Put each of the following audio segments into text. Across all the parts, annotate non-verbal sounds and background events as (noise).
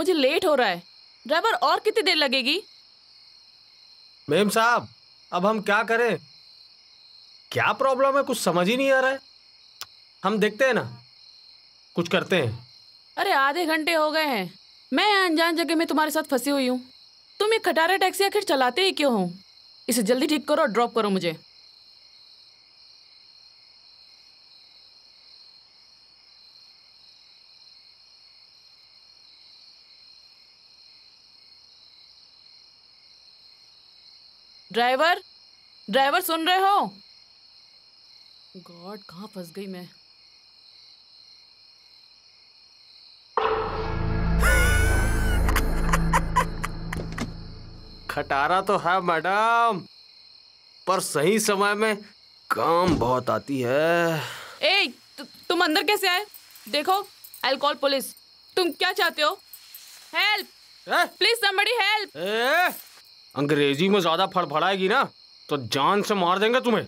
मुझे लेट हो रहा है। ड्राइवर और कितनी देर लगेगी? मेम साहब अब हम क्या करें? क्या प्रॉब्लम है? कुछ समझ ही नहीं आ रहा है। हम देखते हैं ना। कुछ करते हैं। अरे आधे घंटे हो गए हैं। मैं यहाँ अनजान जगह में तुम्हारे साथ फंसी हुई हूँ। तुम ये खटारा टैक्सी आखिर चलाते ही क्यों हो? इसे जल्दी ठीक करो और ड्रॉप करो मुझे। ड्राइवर ड्राइवर सुन रहे हो? गॉड कहाँ फंस गई मैं? खटारा तो है मैडम। पर सही समय में काम बहुत आती है। ए तु, तुम अंदर कैसे आए? देखो आई कॉल पुलिस तुम क्या चाहते हो? हेल्प प्लीज़ समबडी हेल्प ए, अंग्रेज़ी में ज़्यादा फड़फड़ाएगी ना तो जान से मार देंगे तुम्हें।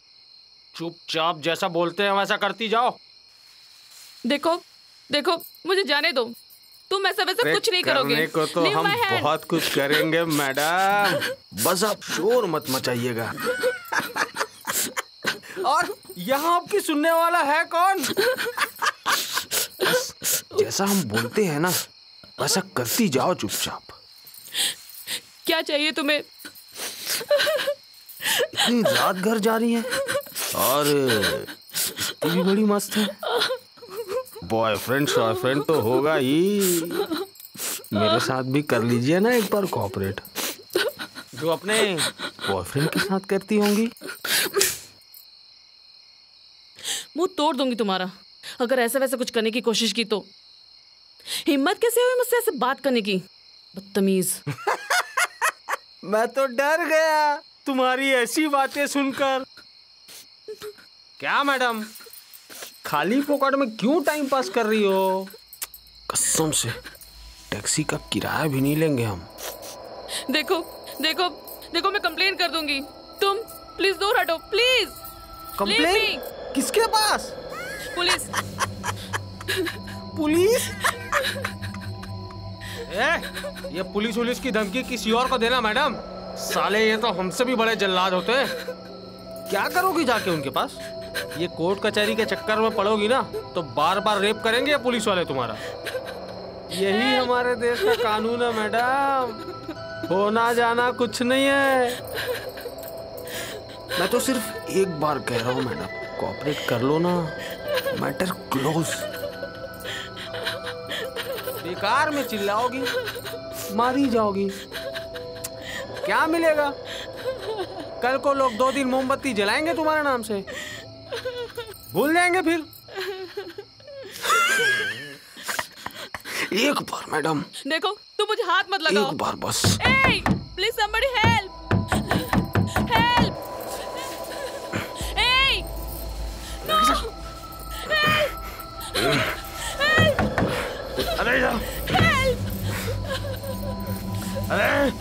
चुपचाप जैसा बोलते हैं वैसा करती जाओ। देखो देखो मुझे जाने दो। तुम ऐसा वैसा कुछ नहीं करोगे। करने को तो हम बहुत कुछ करेंगे मैडम। बस आप शोर मत मचाइएगा। और यहाँ आपकी सुनने वाला है कौन? बस जैसा हम बोलते हैं ना वैसा करती जाओ चुपचाप। क्या चाहिए तुम्हें? इतनी रात घर जा रही है। और भी बड़ी मस्त है। बॉयफ्रेंड शॉयफ्रेंड तो होगा ही। मेरे साथ भी कर लीजिए ना एक बार कॉपरेट जो अपने बॉयफ्रेंड के साथ करती होंगी। मुँह तोड़ दूँगी तुम्हारा। अगर ऐसा वैसा कुछ करने की कोशिश की तो। हिम्मत कैसे हुई मुझसे ऐसे बात करने की? बदतमीज। मैं तो डर गया। तुम्हारी ऐसी बातें सुनकर। क्या मैडम? खाली फोकट में क्यों टाइम पास कर रही हो? कसम से टैक्सी का किराया भी नहीं लेंगे हम। देखो देखो देखो मैं कंप्लेन कर दूँगी। तुम प्लीज़ दूर हटो प्लीज़ कंप्लेन किसके पास? पुलिस पुलिस (laughs) ये पुलिस उलिस की धमकी किसी और को देना, मैडम? साले, ये तो हमसे भी बड़े जल्लाद होते हैं। क्या करोगी जाके उनके पास? ये कोर्ट कचहरी के चक्कर में पड़ोगी ना तो बार बार रेप करेंगे पुलिस वाले तुम्हारा। यही हमारे देश का कानून है, मैडम। होना जाना कुछ नहीं है। मैं तो सिर्फ़ एक बार कह रहा हूँ, मैडम कोऑपरेट कर लो ना। मैटर क्लोज बेकार में चिल्लाओगी? मारी जाओगी। क्या मिलेगा? कल को लोग दो दिन मोमबत्ती जलाएँगे तुम्हारे नाम से। भूल जाएँगे फिर। एक बार मैडम। देखो तुम मुझे हाथ मत लगाओ। एक बार बस। Hey, please somebody अरे